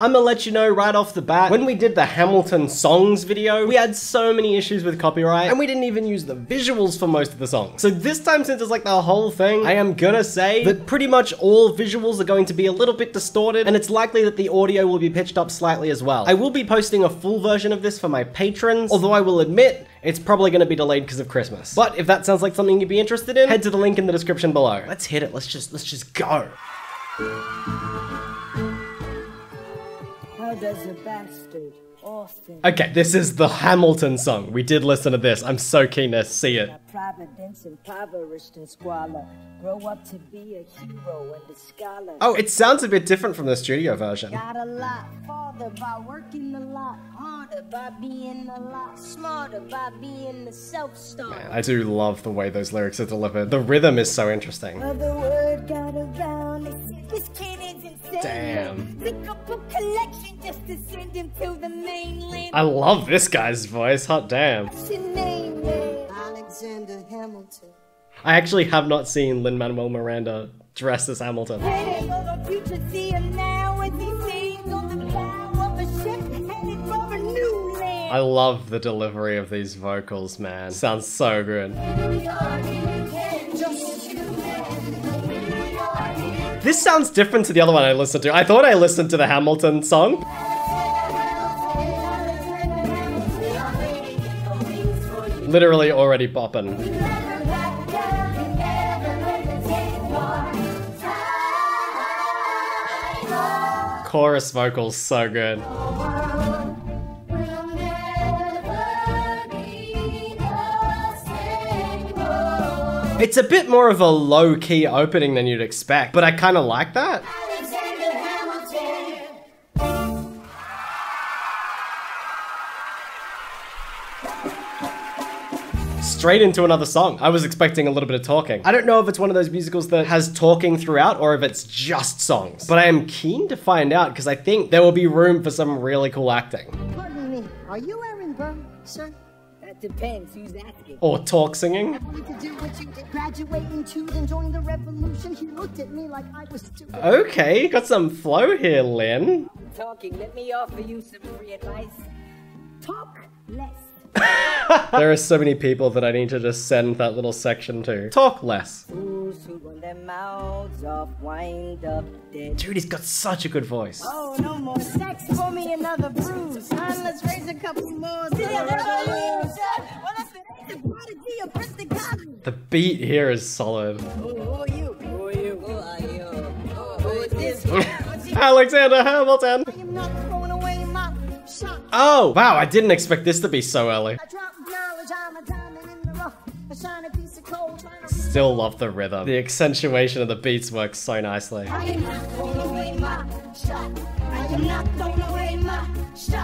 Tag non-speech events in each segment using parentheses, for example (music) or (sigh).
I'm gonna let you know right off the bat, when we did the Hamilton songs video, we had so many issues with copyright, and we didn't even use the visuals for most of the songs. So this time, since it's like the whole thing, I am gonna say that pretty much all visuals are going to be a little bit distorted, and it's likely that the audio will be pitched up slightly as well. I will be posting a full version of this for my patrons, although I will admit, it's probably going to be delayed because of Christmas. But if that sounds like something you'd be interested in, head to the link in the description below. Let's hit it. Let's just let's just go. Does a bastard often Okay, this is the Hamilton song. We did listen to this. I'm so keen to see it. providence impoverished and squalor grow up to be a hero and a scholar? Oh, it sounds a bit different from the studio version. Got a lot farther by working a lot harder, by being a lot smarter, by being a self-starter. I do love the way those lyrics are delivered. The rhythm is so interesting. Well, word got around, they this kid is insane. Damn. Pick up a collection just to send him to the mainland. I love this guy's voice. Hot damn. What's your name, man? Alexander Hamilton. I actually have not seen Lin Manuel Miranda dressed as Hamilton. I love the delivery of these vocals, man. Sounds so good. This sounds different to the other one I listened to. I thought I listened to the Hamilton song. Literally already bopping. Chorus vocals so good. It's a bit more of a low key opening than you'd expect, but I kind of like that. Straight into another song. I was expecting a little bit of talking. I don't know if it's one of those musicals that has talking throughout or if it's just songs, but I am keen to find out because I think there will be room for some really cool acting. Pardon me, are you Aaron Burr, sir? That depends who's asking. Or talk singing. Wanted to do what you did, graduate into then join the revolution. He looked at me like I was stupid. Okay, got some flow here, Lin. Talking, let me offer you some free advice. Talk less. (laughs) There are so many people that I need to just send that little section to. Talk less. Fools who run their mouths off wind up dead. Dude, he's got such a good voice. Oh, no more sex for me, another bruise. Son, let's raise a couple more. Beat here is solid. (laughs) Alexander Hamilton. Oh, wow, I didn't expect this to be so early. Still love the rhythm. The accentuation of the beats works so nicely.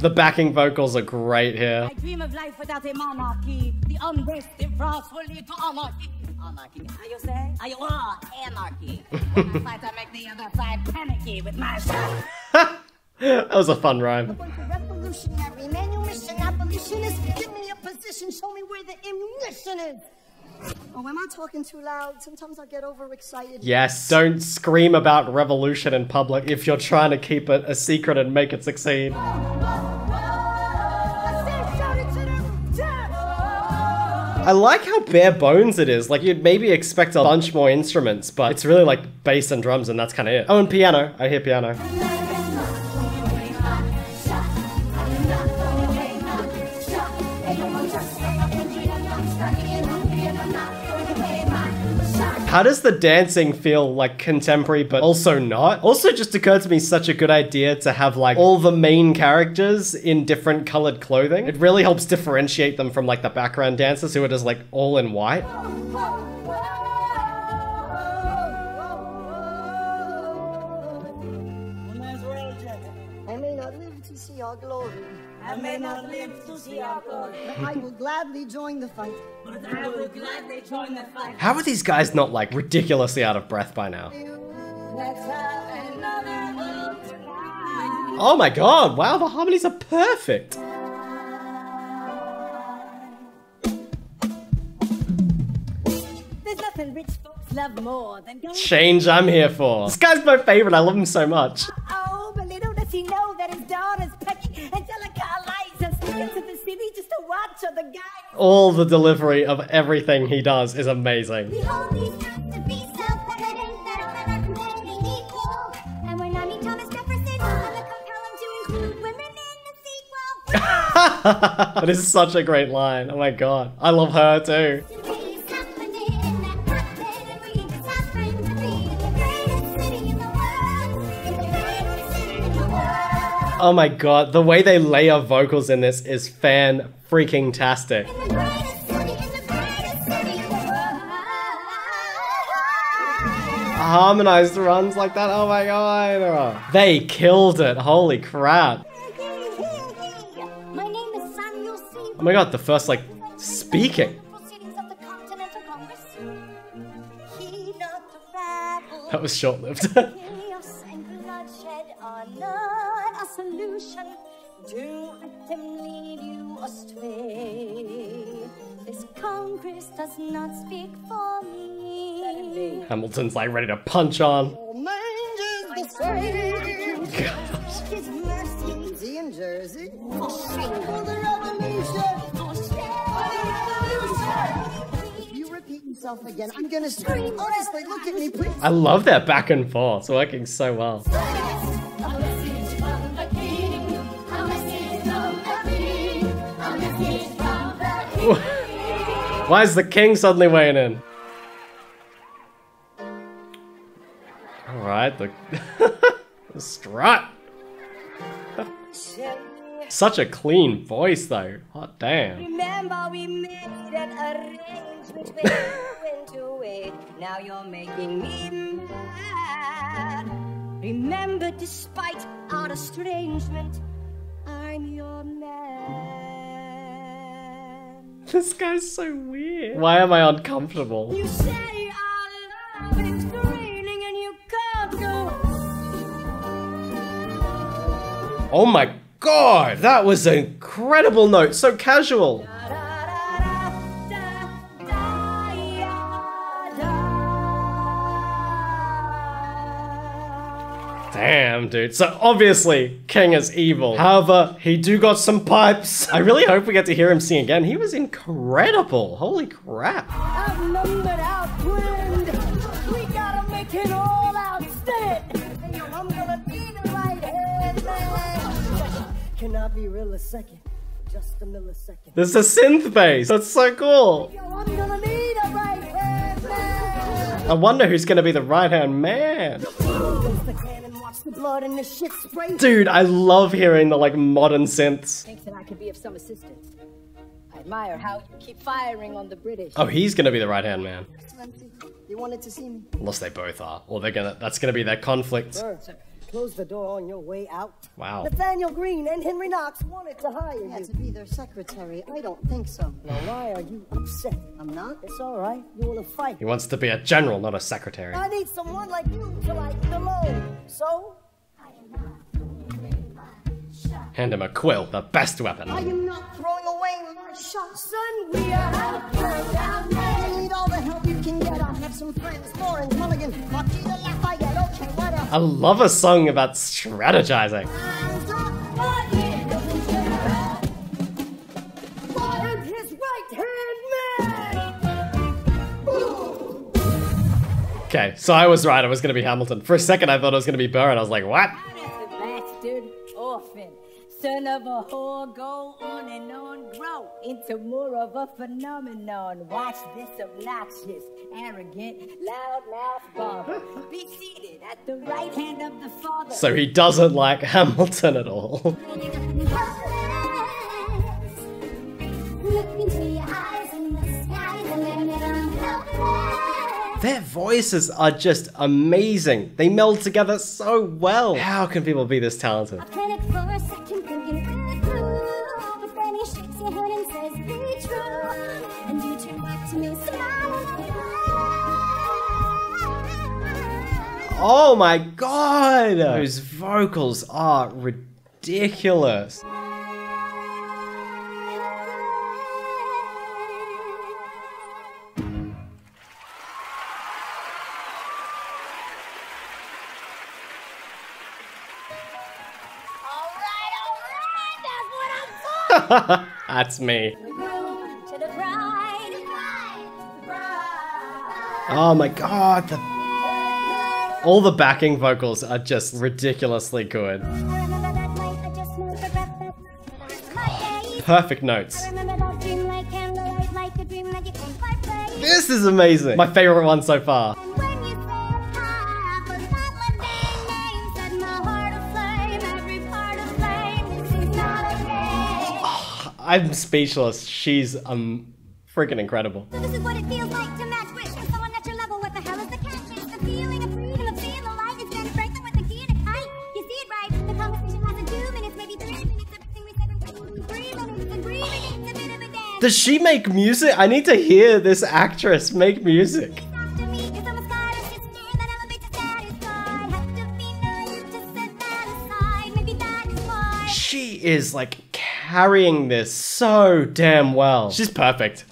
The backing vocals are great here. I dream of life without a monarchy. The unrest in France will lead to anarchy. Anarchy, how you say? How you are? Anarchy. (laughs) When I fight, I make the other side panicky with my shot. That was a fun rhyme. Revolutionary manumission abolitionist. Give me a position, show me where the ammunition is. Oh, am I talking too loud? Sometimes I get overexcited. Yes, don't scream about revolution in public if you're trying to keep it a secret and make it succeed. Oh, oh. I like how bare bones it is. Like, you'd maybe expect a bunch more instruments, but it's really like bass and drums, and that's kind of it. Oh, and piano. I hear piano. How does the dancing feel like contemporary but also not? Also just occurred to me such a good idea to have like all the main characters in different colored clothing. It really helps differentiate them from like the background dancers who are just like all in white. May not live to see our glory, but I will gladly join the fight. but I will gladly join the fight. How are these guys not like ridiculously out of breath by now? Let's have another world tonight. Oh my god, wow, the harmonies are perfect. There's nothing rich folks love more than Change I'm here for. This guy's my favorite, I love him so much. Eliza sneaking to the city just to watch other guys? All the delivery of everything he does is amazing. We hold these truths to be self-evident that all men are completely equal. And when I meet Thomas Jefferson, I will compel him to include women in the sequel. (laughs) that is such a great line. Oh my god. I love her too. (laughs) Oh my god, the way they layer vocals in this is fan freaking tastic. In the greatest city, in the greatest city in the world. Harmonized runs like that, oh my god. They killed it, holy crap. My name is Samuel C. Oh my god, the first like speaking. Proceedings of the (laughs) solution. Do let them lead you astray. This Congress does not speak for me. Hamilton's like ready to punch on. Man's the same. His mercy in Jersey. For shame for the revolution. For shame for the revolution. If you repeat yourself again, I'm gonna scream. Honestly, look at me, please. I love that back and forth. It's working so well. Why is the king suddenly weighing in? Alright, the, (laughs) the strut. (laughs) Such a clean voice though. Hot damn. Remember we made an arrangement when you (laughs) went away. Now you're making me mad. Remember, despite our estrangement, I'm your man. (laughs) This guy's so weird. Why am I uncomfortable? You say our love is draining and you can't go. Oh my god! That was an incredible note. So casual. Damn, dude. So obviously, King is evil. However, he do got some pipes. (laughs) I really hope we get to hear him sing again. He was incredible. Holy crap. Outnumbered, outwind. We gotta make it all outstand. I'm gonna be the right hand. Cannot be real a second, just a millisecond. There's a synth bass. That's so cool. I'm gonna be the right hand man. I wonder who's gonna be the right hand man. Blood and the shit spray. Dude, I love hearing the like modern synths. Thinks that I could be of some assistance. I admire how you keep firing on the British. Oh, he's gonna be the right hand man. Excellency, you wanted to see me? Unless they both are. Or they're gonna that's gonna be their conflict. Sir, close the door on your way out. Wow. Nathanael Greene and Henry Knox wanted to hire Yeah, you. to be their secretary. I don't think so. Now, why are you upset? I'm not. It's all right. You want to fight. He wants to be a general, not a secretary. I need someone like you to light the load. So, Hand him a quill, the best weapon. I am not throwing away my shot, son. son, we are outgunned, I need all the help you can get. I have some friends, Laurens, Mulligan, Martina I love a song about strategizing. Okay, so I was right, it was gonna be Hamilton. For a second I thought it was gonna be Burr, and I was like, what? Bastard orphan, son of a whore, go on and on, grow into more of a phenomenon. Watch this obnoxious, arrogant, loudmouth at the right hand of the father. So he doesn't like Hamilton at all. Look into your eyes in the skies and admit I'm helpless. Their voices are just amazing. They meld together so well. How can people be this talented? Oh my god! Those vocals are ridiculous. (laughs) That's me. Oh my god, the all the backing vocals are just ridiculously good. Perfect notes. This is amazing. My favorite one so far. I'm speechless. She's um freaking incredible. So Does she make music? I need to hear this actress make music. After me is a Moscato sister that elevates us satisfied. Have to be naive to set that aside. Maybe that is why. She is like carrying this so damn well. She's perfect.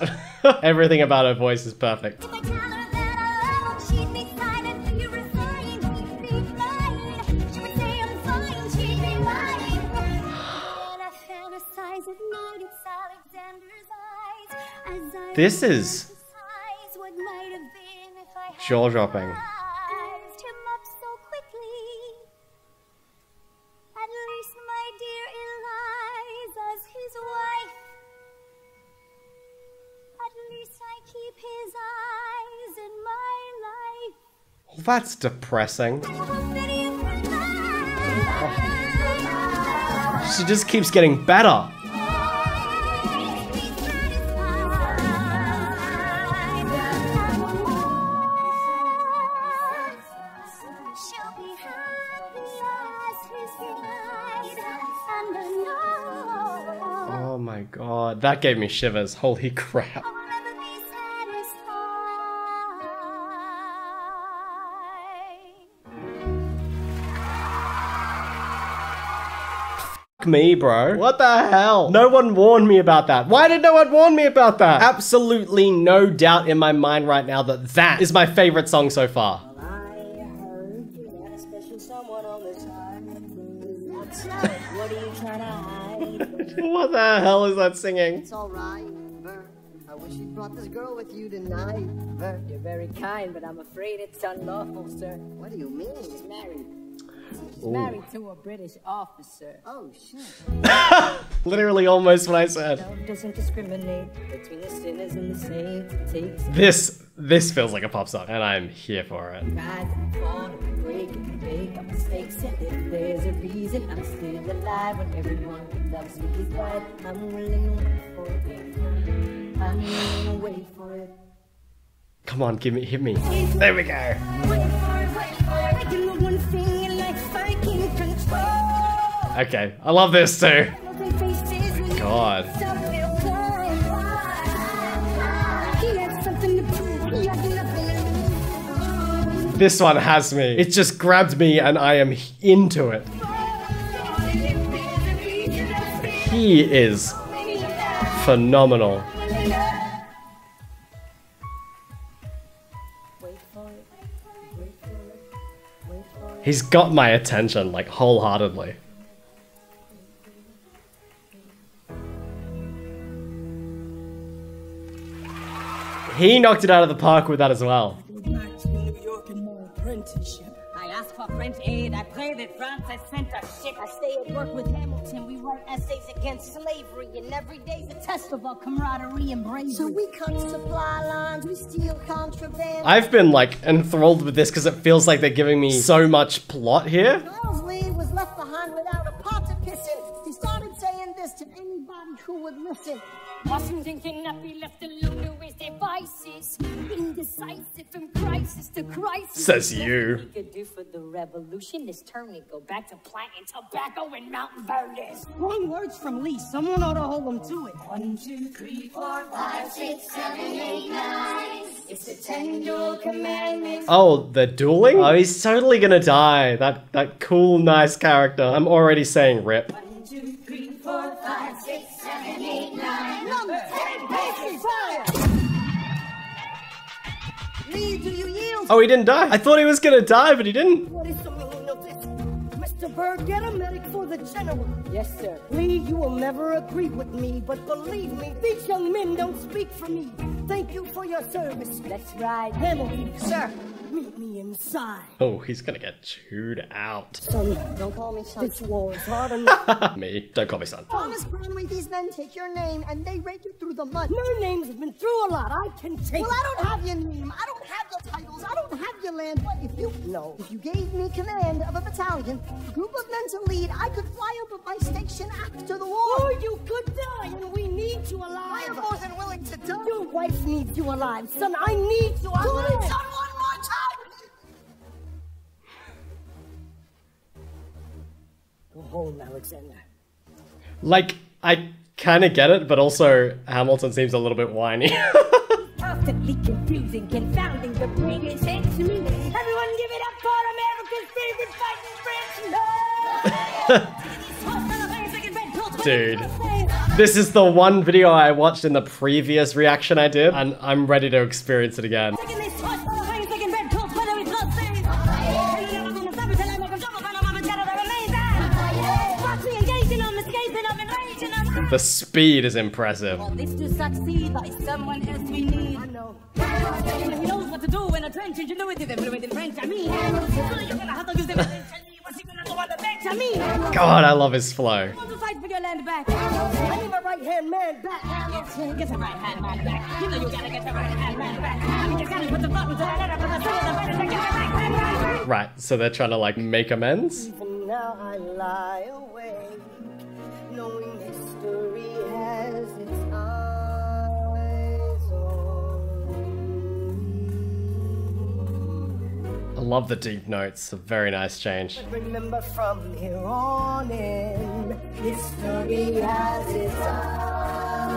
(laughs) Everything about her voice is perfect. (laughs) eyes is jaw dropping. That's depressing. She just keeps getting better. Oh my god, that gave me shivers. Holy (laughs) crap. I'll never be satisfied. Fuck me, bro. What the hell? No one warned me about that. Why did no one warn me about that? Absolutely no doubt in my mind right now that that is my favorite song so far. What are you trying to hide? What the hell is that singing? It's alright, Burr. I wish you brought this girl with you tonight, Burr. You're very kind, but I'm afraid it's unlawful, sir. What do you mean? She's married. She's married to a British officer. Oh, shit. (laughs) Literally almost what I said. Love doesn't discriminate between the sinners and the saints. It takes This, this feels like a pop song, and I'm here for it. rise and fall and break and make our mistakes. And if there's a reason I'm still alive when everyone who loves me is right, I'm willing to wait for it. I'm willing to wait for it. Come on, give me, hit me. There we go. Wait for it, wait for it. I can do one thing in life I can control. Okay, I love this too. God. This one has me. It just grabbed me and I am into it. He is phenomenal. He's got my attention, like, wholeheartedly. He knocked it out of the park with that as well. And apprenticeship. I ask for French aid, I pray that France, has sent a ship. I stay at work with Hamilton, we write essays against slavery, and every day's a test of our camaraderie and bravery. So we cut supply lines, we steal contraband. I've been, like, enthralled with this because it feels like they're giving me so much plot here. Wellesley was left behind without a pot to piss in. He started saying this to anybody who would listen. Washington cannot be left alone to his devices. Indecisive from crisis to crisis. Says you. we could do for the revolution is turn and go back to planting tobacco in Mount Vernon. Wrong words from Lee. Someone ought to hold them to it. One, two, three, four, five, six, seven, eight, nine. It's the ten duel commandments. Oh, the dueling? Oh, he's totally gonna die. That that cool, nice character. I'm already saying rip. One, two, three, four, five, six, Oh, he didn't die. I thought he was gonna die, but he didn't. What is the meaning of this? Mr. Burr, get a medic for the general. Yes, sir. Lee, you will never agree with me, but believe me, these young men don't speak for me. Thank you for your service. That's right. Hamilton, sir, meet me inside. Oh, he's gonna get chewed out. Son, don't call me son. This war is (laughs) hard enough. (laughs) Me, don't call me son. Thomas Conway, these men take your name and they rake you through the mud. My names have been through a lot. I can take Well, I don't have your name. I don't have the titles. I don't have your land. But if you know, if you gave me command of a battalion, a group of men to lead, I could fly up at my station after the war. Or you could die, and we need you alive. I am more than willing to die. Your wife needs you alive, son. I need you alive. Do Alexander. Like, I kind of get it, but also Hamilton seems a little bit whiny. (laughs) Constantly confusing, confounding the previous sense to me. Everyone give it up for America's favorite fighting French. Dude. this is the one video I watched in the previous reaction I did, and I'm ready to experience it again. The speed is impressive. This to succeed by someone else we need. I know. He knows what to do when a trench ingenuity, them fluent in French, I mean. You're gonna have to use them eventually. What's he gonna do on the bench, I mean? God, I love his flow. Want to fight for your land back? I need my right hand man back. Get the right hand man back. You know you gotta get the right hand man back. I mean, you gotta put the button to the letter, but the son of the button to get the right hand man back. Right, so they're trying to like make amends? Even now I lie awake, knowing I love the deep notes. A very nice change. me. Remember from here on in, history has its eyes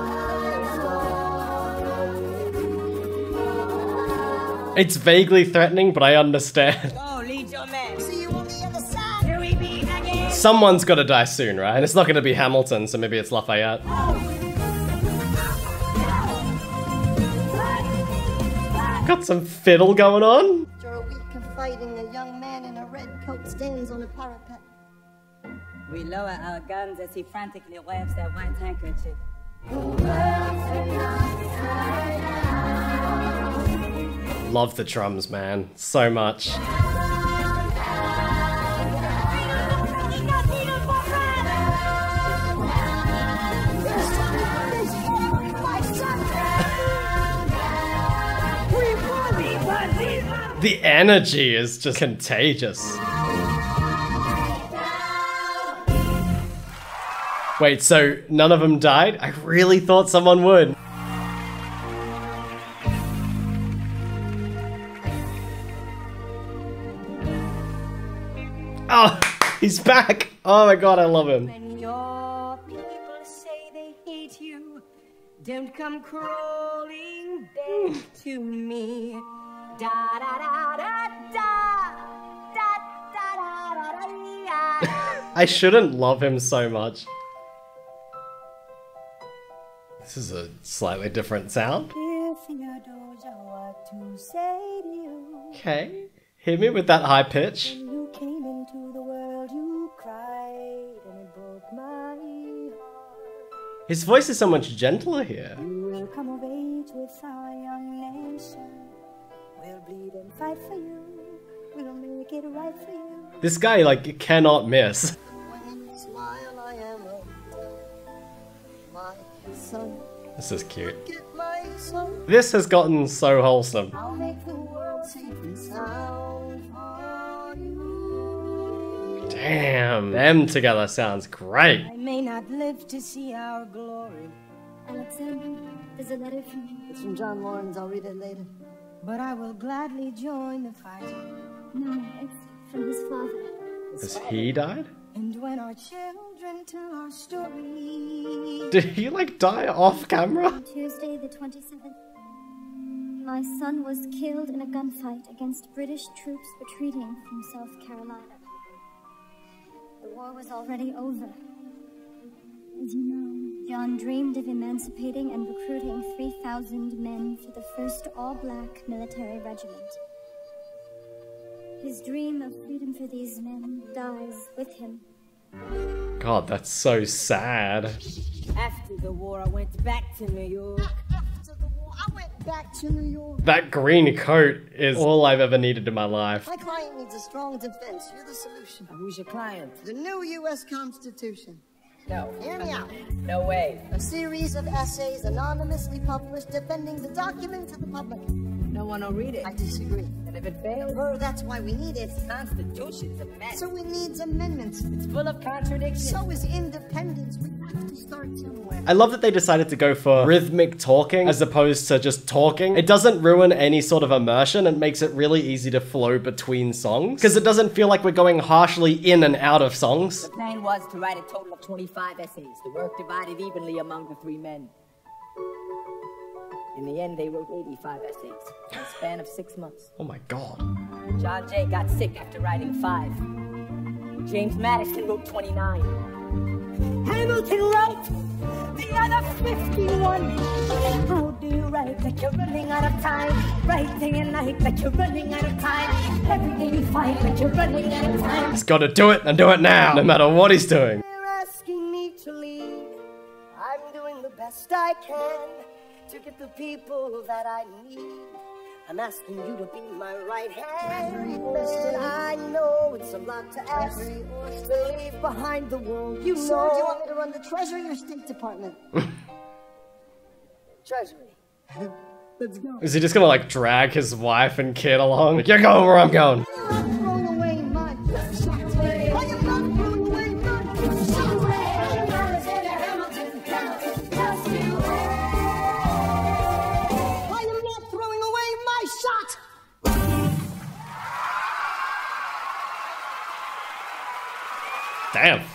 It's vaguely threatening, but I understand. (laughs) Oh, lead your man. See you on the other side. Here we be again. Someone's gotta die soon, right? And it's not gonna be Hamilton, so maybe it's Lafayette. Got some fiddle going on. Fighting, a young man in a red coat stands on a parapet. We lower our guns as he frantically waves that white handkerchief. Love the drums, man. So much. The energy is just contagious. Wait, so none of them died? I really thought someone would. Oh, he's back! Oh my god, I love him. When your people say they hate you, don't come crawling back to me. I shouldn't love him so much. This is a slightly different sound. Okay. Hit me with that high pitch. His voice is so much gentler here. Fight for you. We'll make it right for you. This guy, like, cannot miss. When you smile, I am a my son. This is cute. Get my son. This has gotten so wholesome. I'll make the world safe and sound for you. Damn. Them together sounds great. I may not live to see our glory, Alexander, there's a letter from me. It's from John Laurens. I'll read it later. But I will gladly join the fight. No, it's from his father. Has he died? And when our children tell our story, Did he, like, die off camera? On Tuesday, the 27th, my son was killed in a gunfight against British troops retreating from South Carolina. The war was already over. As John dreamed of emancipating and recruiting 3,000 men for the first all black military regiment. His dream of freedom for these men dies with him God, that's so sad. After the war, I went back to New York. After the war, I went back to New York. That green coat is all I've ever needed in my life. My client needs a strong defense. You're the solution. Who's your client? The new U.S. Constitution. No. Hear me out. No way. A series of essays anonymously published defending the document to the public. No one will read it. I disagree. And if it fails, Well, that's why we need it. Constitution's a mess. So it needs amendments. it's full of contradictions. So is independence. We have to start somewhere. I love that they decided to go for rhythmic talking as opposed to just talking. It doesn't ruin any sort of immersion and makes it really easy to flow between songs because it doesn't feel like we're going harshly in and out of songs. The plan was to write a total of 25 essays, the work divided evenly among the three men. In the end, they wrote 85 essays in a span of six months. Oh my god. John Jay got sick after writing five. James Madison wrote 29. Hamilton wrote the other 51. How do you write like you're running out of time? Write day and night like you're running out of time. Every day you fight like you're running out of time. He's got to do it and do it now, no matter what he's doing. They're asking me to leave. I'm doing the best I can to get the people that I need. I'm asking you to be my right hand. Listen, I know it's a lot to ask to leave behind the world. You so, do you want me to run the Treasury or State Department? (laughs) Treasury. Let's go. Is he just gonna like drag his wife and kid along? Like, you're going where I'm going. Damn. (laughs)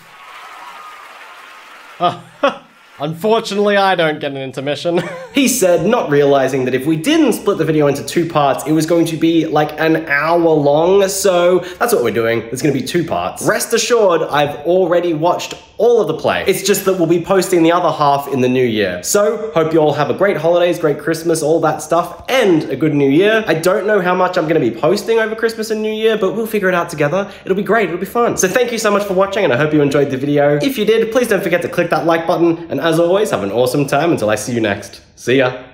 Oh, Unfortunately, I don't get an intermission. (laughs) he said, not realizing that if we didn't split the video into two parts, it was going to be like an hour long. So that's what we're doing. It's going to be two parts. Rest assured, I've already watched all of the play. It's just that we'll be posting the other half in the new year. So, hope you all have a great holidays, great Christmas, all that stuff, and a good new year. I don't know how much I'm going to be posting over Christmas and New Year, but we'll figure it out together. It'll be great, it'll be fun. So, thank you so much for watching, and I hope you enjoyed the video. If you did, please don't forget to click that like button, and as always, have an awesome time until I see you next. See ya.